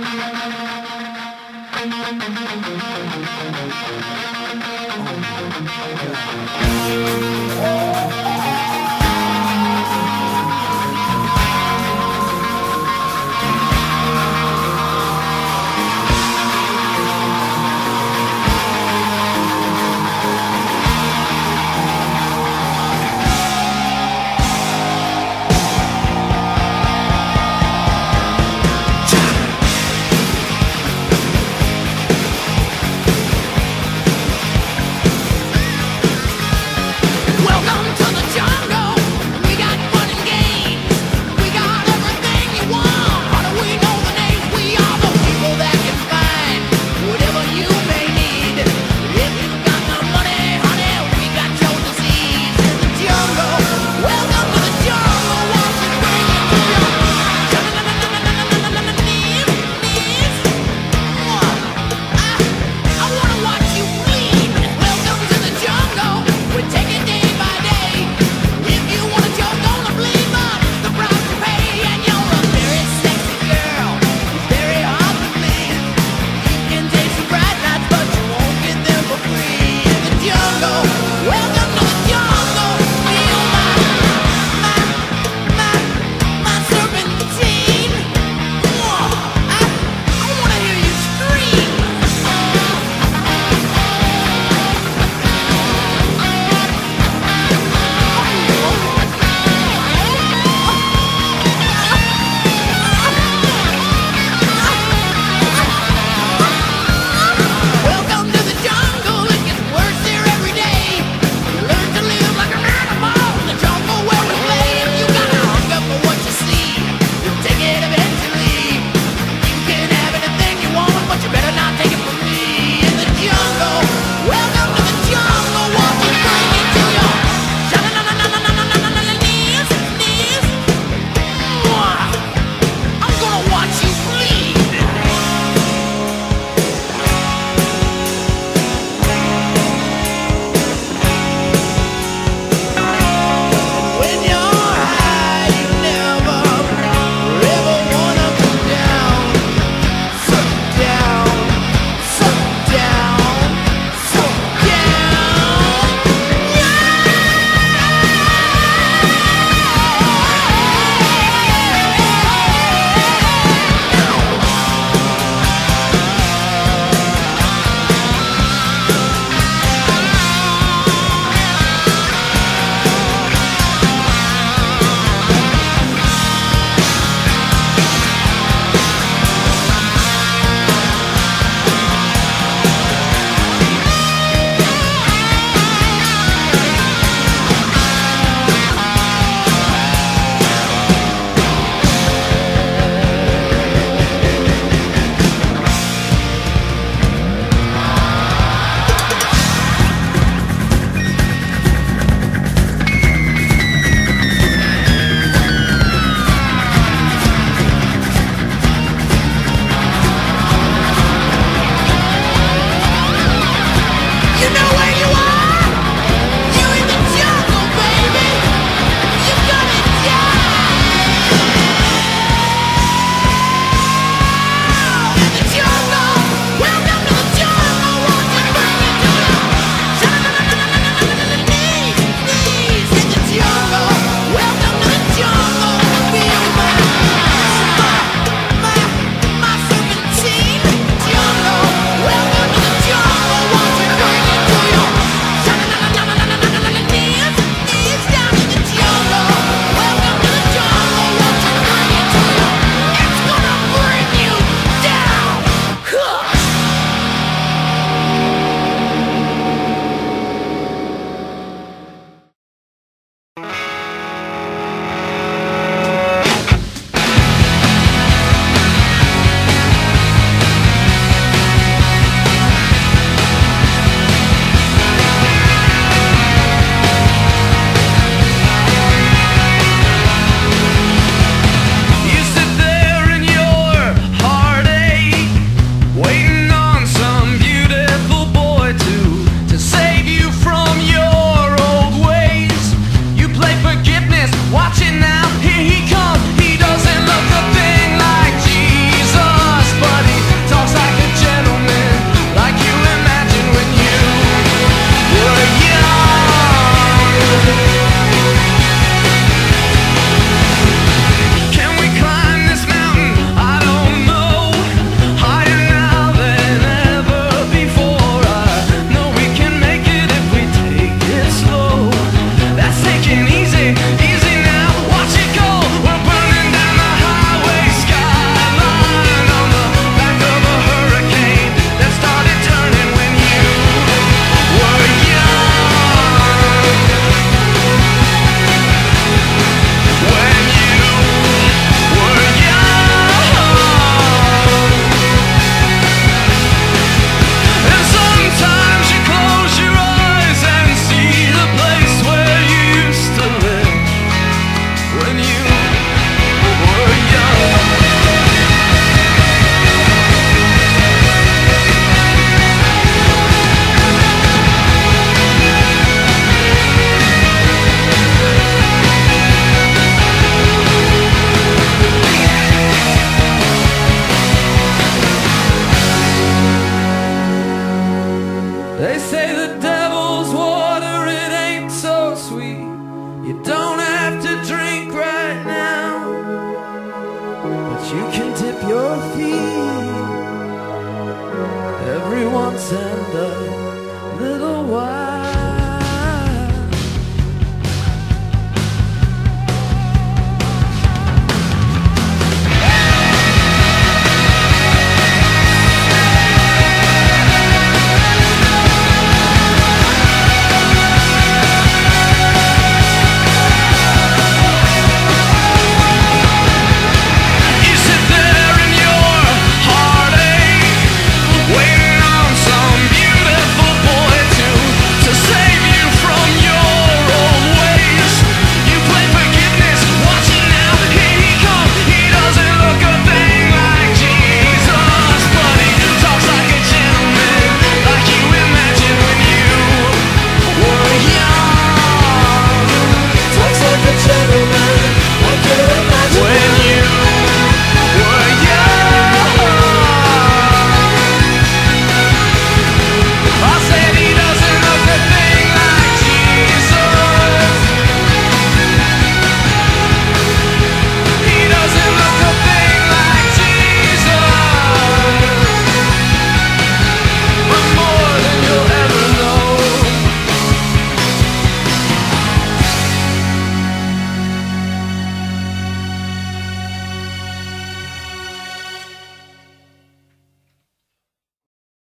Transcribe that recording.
Thank you. A little while.